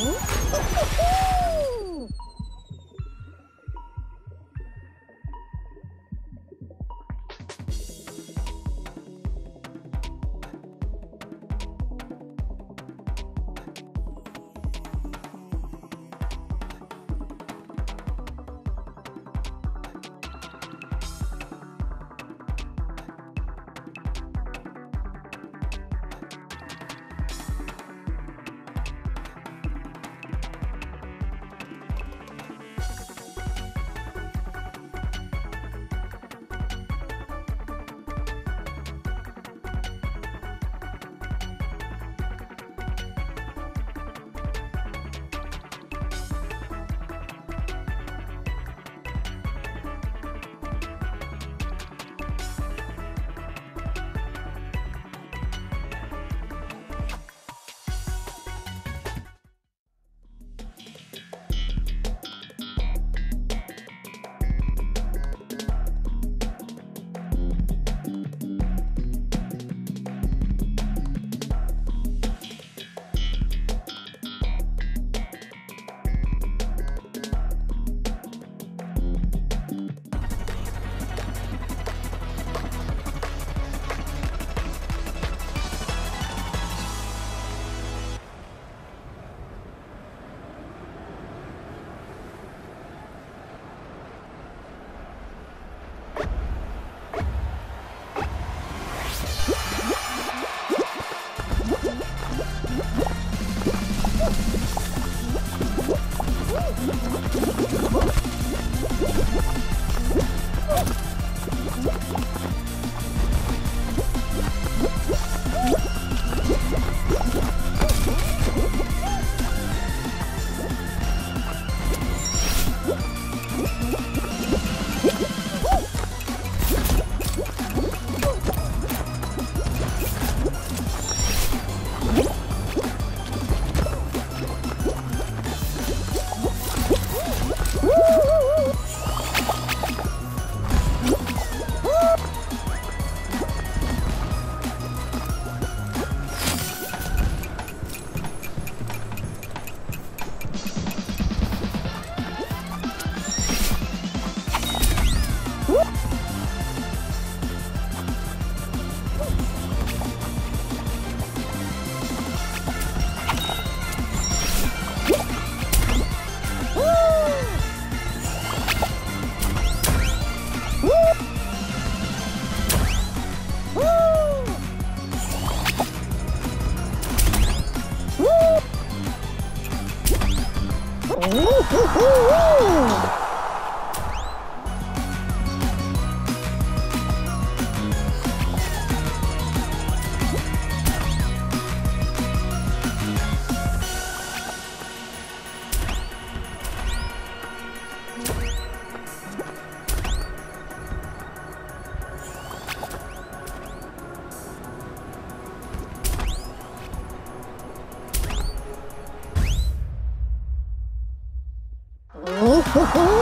Uhum. Uhul! Oh!